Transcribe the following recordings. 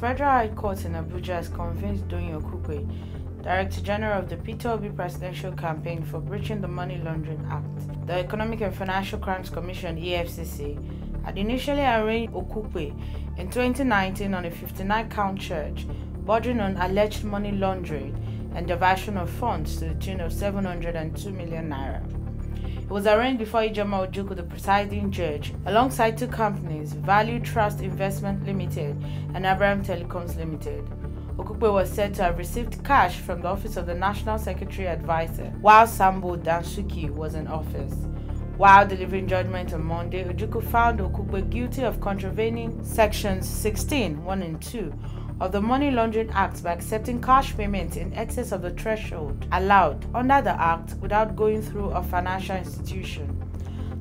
Federal high court in Abuja has convinced Doyin Okupe, Director General of the Peter Obi presidential campaign for breaching the Money Laundering Act. The Economic and Financial Crimes Commission EFCC had initially arraigned Okupe in 2019 on a 59 count charge bordering on alleged money laundering and diversion of funds to the tune of 702 million naira. It was arraigned before Ijeoma Ojukwu, the presiding judge, alongside two companies, Value Trust Investment Limited and Abraham Telecoms Limited. Okupe was said to have received cash from the office of the National Secretary Advisor while Sambo Dasuki was in office. While delivering judgment on Monday, Ojukwu found Okupe guilty of contravening sections 16, 1 and 2 of the Money Laundering Act by accepting cash payments in excess of the threshold allowed under the Act without going through a financial institution.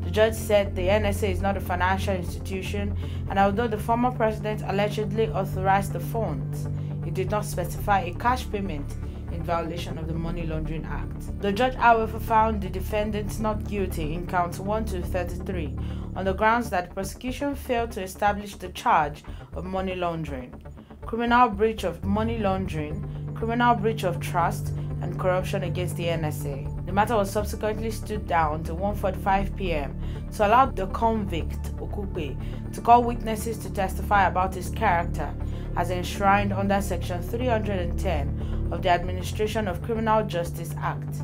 The judge said the NSA is not a financial institution, and although the former president allegedly authorized the funds, it did not specify a cash payment in violation of the Money Laundering Act. The judge, however, found the defendants not guilty in counts 1 to 33 on the grounds that the prosecution failed to establish the charge of money laundering criminal breach of money laundering, criminal breach of trust, and corruption against the NSA. The matter was subsequently stood down to 1:45 p.m. to allow the convict Okupe to call witnesses to testify about his character as enshrined under section 310 of the Administration of Criminal Justice Act.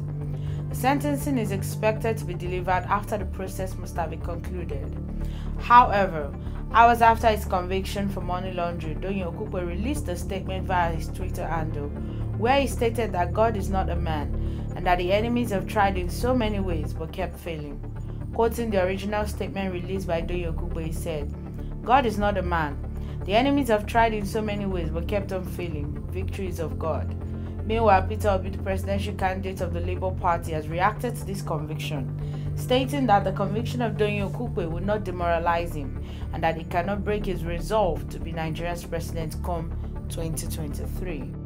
The sentencing is expected to be delivered after the process must have been concluded. However, Hours after his conviction for money laundering, Doyin Okupe released a statement via his Twitter handle where he stated that God is not a man and that the enemies have tried in so many ways but kept failing. Quoting the original statement released by Doyin Okupe, he said, God is not a man. The enemies have tried in so many ways but kept on failing. Victory is of God. Meanwhile, Peter Obi, the presidential candidate of the Labour Party, has reacted to this conviction, stating that the conviction of Doyin Okupe will not demoralize him and that he cannot break his resolve to be Nigeria's president come 2023.